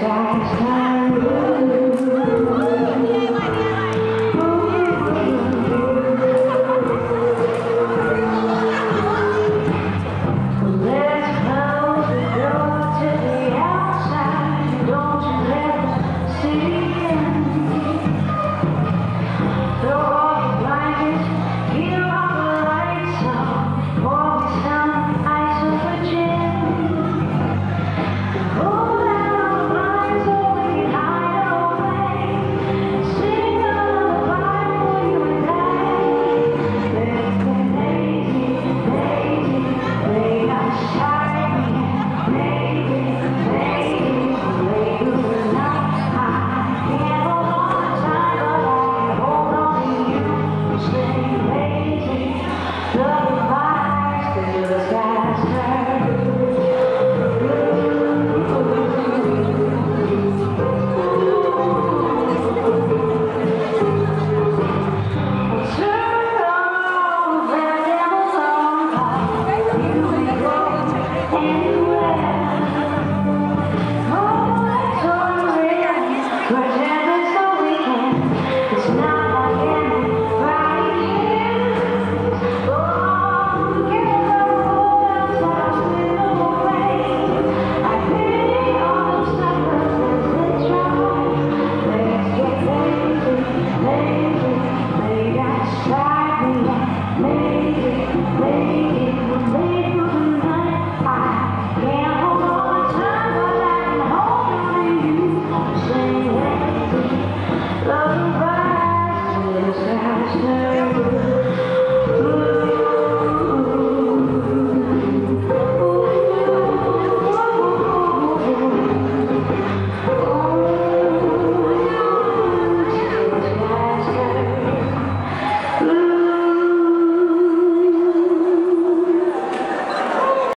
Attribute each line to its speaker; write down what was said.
Speaker 1: far break